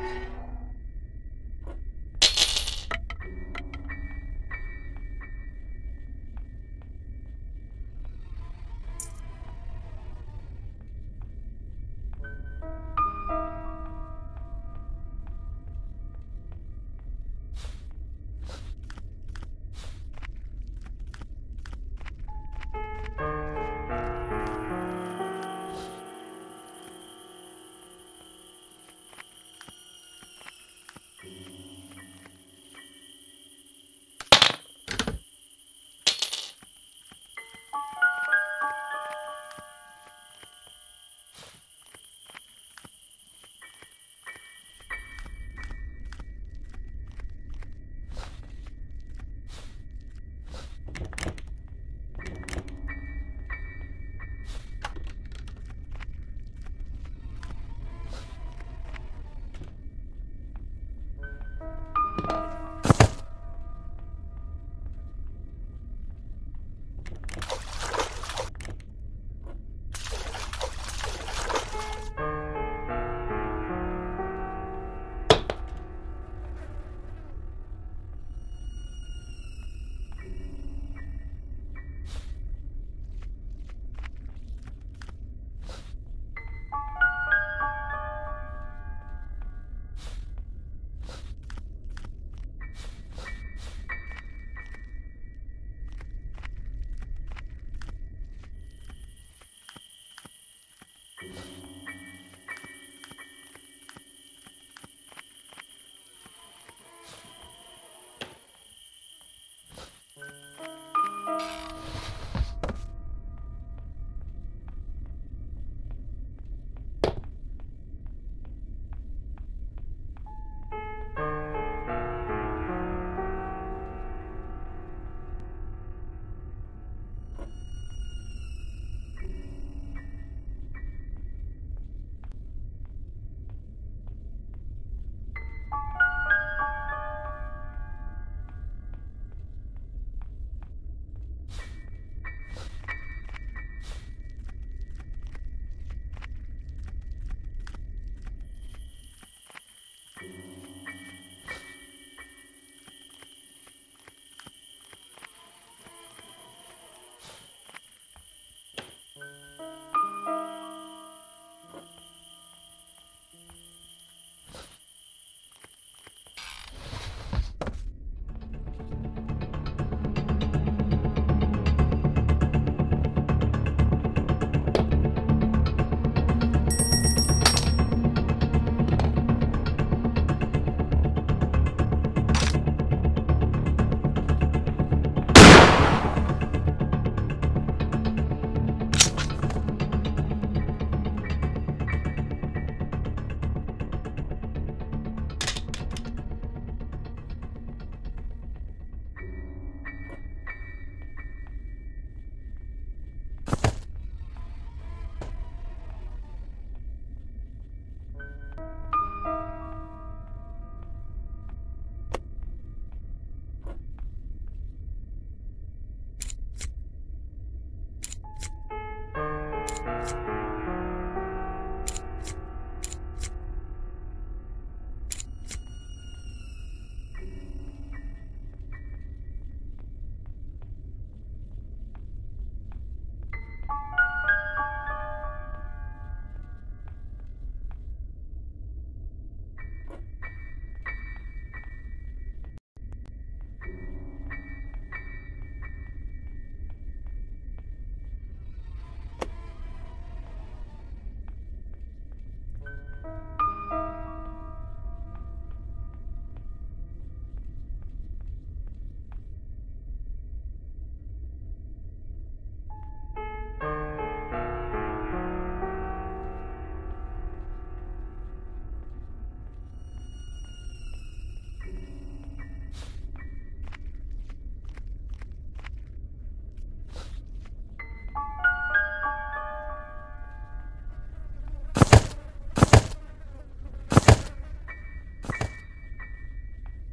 Yeah.